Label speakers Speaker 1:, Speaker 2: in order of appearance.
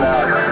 Speaker 1: now.